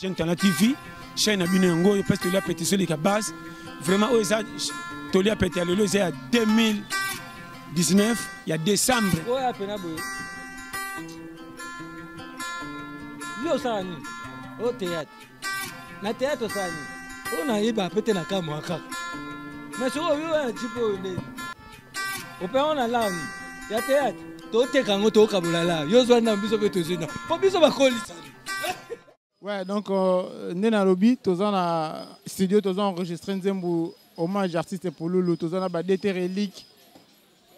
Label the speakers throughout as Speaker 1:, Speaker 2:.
Speaker 1: chaîne
Speaker 2: tana tv chaîne na bino yango oyo mpasi toli ya pete ezoleka base vraiment oyo eza toli ya pete ya lelo eza ya 2019 ya décembre
Speaker 3: oyo apena boye yo osala nini o oh, théâtre na théâtre osala nini oyo oh, nayeba pete na kamwa kaka mais soki oyo ya jipe oyo ndeni opera na lani ya teyate toteka yango tokabola la yo zwa na biso mpe tozwi na mpo biso bakolisa
Speaker 4: ouais donc euh, nde nalobi toza na studio toza enregistre nzembu hommage artiste pululu toza na badete relique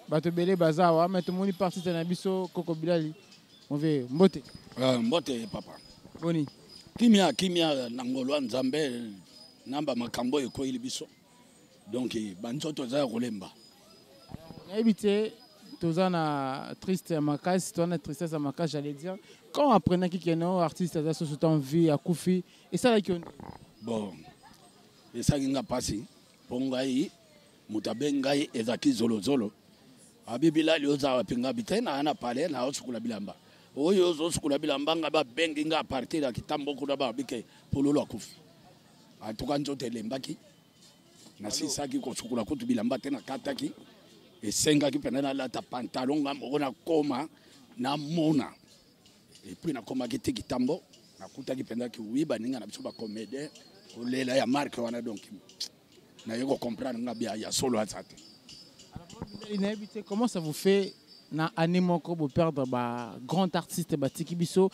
Speaker 4: bato ebele baza awa mai tomoni partite na biso koko bilali move mbote
Speaker 5: euh, mbote papa
Speaker 4: boni
Speaker 5: kimia kimia na ngolo ya nzambe na bamakambo oyo ekweyili biso donc eh, banzoto eza ya kolemba
Speaker 4: nayebi te toza na triste ya makasi toza na tristesse ya makasi j'allais dire quand apprenaki ke no artiste aza susu to envie akufi esalaki yo
Speaker 5: bon esalaki nga mpasi mpo ngai moto abe ngai ezalaki zolozolo abibilali oza wapi nga bite naa na pale naosukula bilamba oyo ozosukula bilamba nga babengi nga apartir ya kitambo kuna babike pololo akufi atuka nzoto elembaki nasilisaki kosukula kutu bilamba te nakataki esengaki mpenza nalata pantalon nga moko nakoma namona epuis nakomaki ti kitambo nakutaki mpenza kiwi baninga na biso bacomédien kolela ya marke wana donk naye kocomprendre nga bia ya solo aza te
Speaker 4: nayebi te comment ça vous fait na année moko boperdre bagrand artiste batiki biso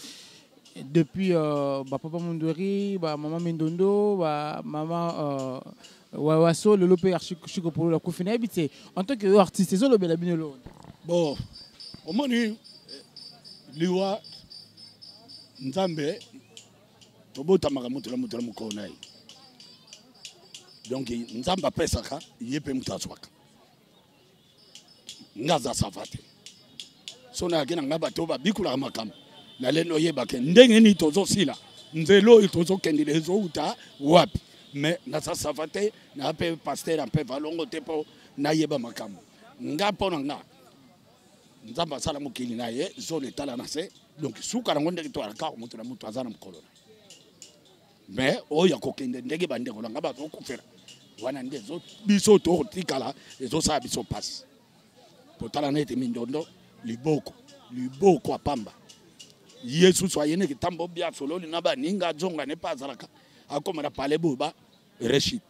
Speaker 4: depuis euh, ba papa Mondweri, ba maman Mindondo, ba maman euh, Wawaso, le lopé Chico Polo, la Koufina habité. En tant que artiste, c'est le bel binelo.
Speaker 5: Bon, au moins, euh, liwa Nzambe, tobota makambo tela moto na mokolo na ye donc nzambe apesaka ye mpe moto azwaka nga aza sava te so nayaki na ngai bato babikolaka makambo naleli oyebake ndenge nini tozosila nzela oyo tozokendela ezowuta wapi me naza sava te na mpe paster mpe valongo te mpo nayeba makambo nga mpo na nga nzambe asala mokili na ye zone etala na se donc suka nango ndenge toyalaka moto na moto aza na mokolo na mais oyo akokende ndenge bandeko na ngai bazokufela wana nde biso totikala ezosala biso mpasi totala na ete mindondo liboko liboko apamba yesu so ayene kitambo bia sololi na baninga azonga ne mpe azalaka akoma na pale boba reshit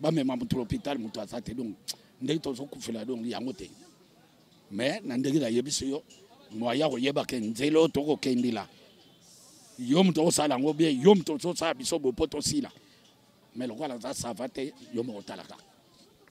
Speaker 5: bamema moto lopital moto aza te donc ndenge tozokufela donc yango te mais na ndenge nayebisi yo moya koyebaka nzela oyo tokokendela yo moto okosala yango bie yo moto ozosala biso bopo tosila mais lokola naza sava te yo
Speaker 4: mokotalaka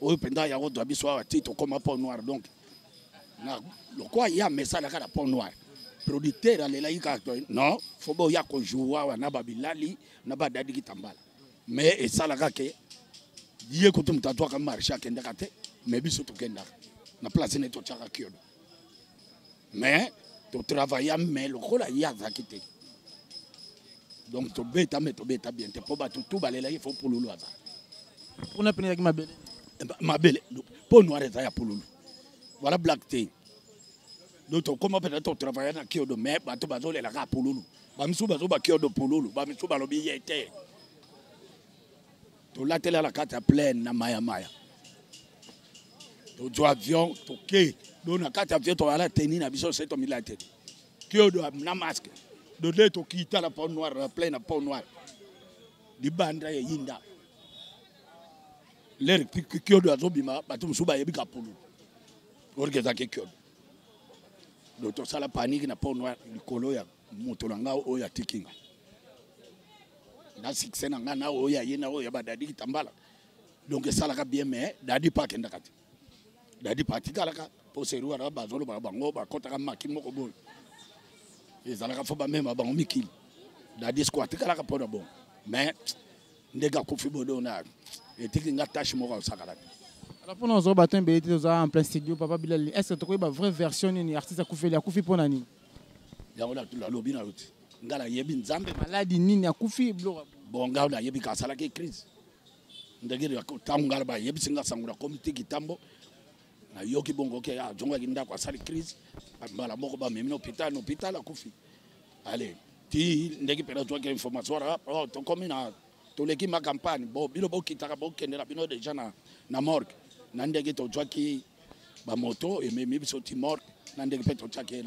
Speaker 4: oyo
Speaker 5: mpenza yango twa biso awa ti tokoma pont noir donc na lokwa ye amesanaka na pont noir producteur alelaki kaka non fo boya kojoue awa na babilali na badadi kitambala mais esalaka ke ye kutu moto atwaka marché akendaka te mais biso tokendaka na place neti otyaka kiodo mais totravailla mais lokola ye azalaki te donc tobeta me tobeta bien te mpo bato tu balelaki fo pululu aza
Speaker 4: kuna pene ezalaki mabele eh
Speaker 5: mabele mpo noir eza ya pululu voilà black te donc tokoma mpenza totravaille na kiodo me bato bazolela kaka pululu bamisusu bazoba kiodo pululu bamisusu balobi ye te tolatela na kati ya plaine na mayamaya tozwa avion toke do na kati ya avion tozala teni na biso se tomilateli kio do na masque do nde tokita na pont noir na plaine na pont noir libanda ya yinda lere kiodo azobima bato mosusu bayebi kapulu orke ezaki kiodo do tosala paniki na pont noir likolo ya moto na ngai oyo atiki nga na succès na ngai na oyo aye na oyo ya badadi kitambala donc esalaka bien mais dadi pa akendaka te dadi pa atikalaka mpo seruara bazolobaka bango bakɔtaka maki moko boye ezalaka fo bamema bango mikili dadi siko atikalaka mpo na bongo mais ndenge akufi bodo na etiki nga tâche moko akosakala te
Speaker 4: alors mpona ozwa bato ebele te toza en plein studio papa bilali est ce que tokoyeba vraie version nini artiste akufeli akufi mpo na nini
Speaker 5: yango nalobi na yo ti ngai nayebi nzambe
Speaker 4: maladi nini akufi biloko
Speaker 5: bon ngai nayebi ka asalaki crise ndenge ntango ngai bayebisi ngai sango nakomi ti kitambo nayoki bongo ke ajongaki ndako asali crise mbala moko bamemi na hôpital na hôpital akufi ale ti ndenge mpe nazwaki information wana oh, tokomi na toleki ma campagne bo bino bokitaka bokendela bino deja na, na morgue na ndenge tozwaki bamoto ememi biso ti morgue na ndenge mpe totyaki ye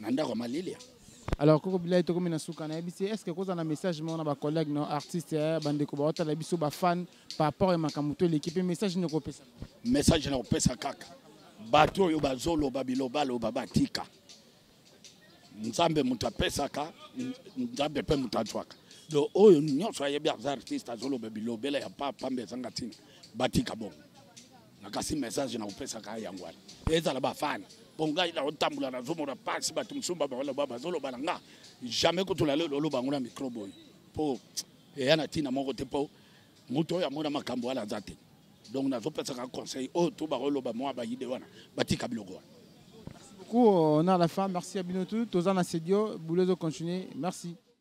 Speaker 5: na ndako ya malilia
Speaker 4: alors koko bilai tokomi na suka nayebisi est ce que kozala na message moko na bacollègue no artiste eh, bandeko baotala biso bafan par rapport ya makambo to eleki mpe message nini okopesa
Speaker 5: message na kopesa kaka bato oyo bazoloba bilobaloba batika nzambe moto apesaka nzambe mpe moto azwaka do oyo nyonso ayebi aza artiste azoloba bilobela ya papamba ezanga ntina batika bongo na kasi message na kopesaka yango wana ezala bafani mpo ngai naotambola nazomona mpasi bato mosusu babaloba bazoloba na nga jamais kutula lelo oloba yango na microbe oyo mpo eya na ntina moko te mpo moto oyo amona makambo wana aza te donc nazopesaka conseil oyo to bakoloba mwa bayide wana batika biloko wana
Speaker 4: beaucoup on a la fin merci à bino tout toza na studio boulot ezo continuer merci